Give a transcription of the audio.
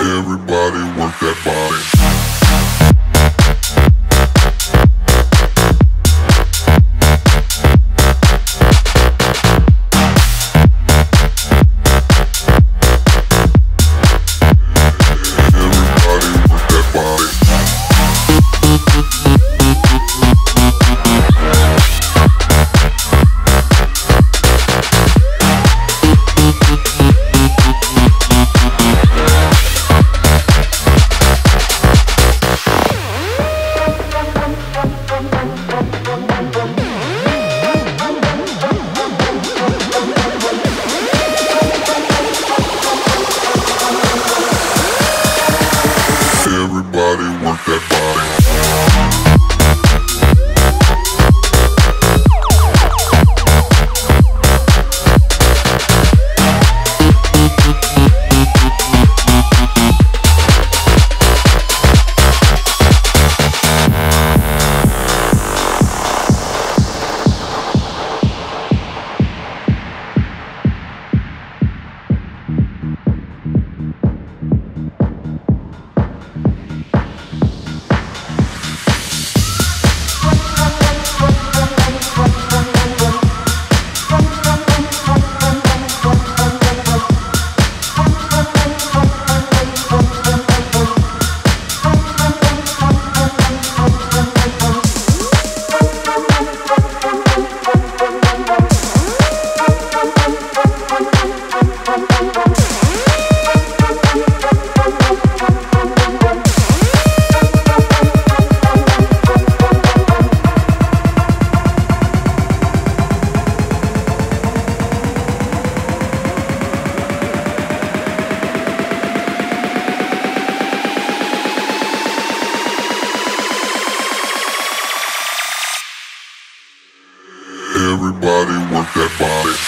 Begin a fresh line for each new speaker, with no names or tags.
Everybody work that body. Everybody work that body. body, work that body.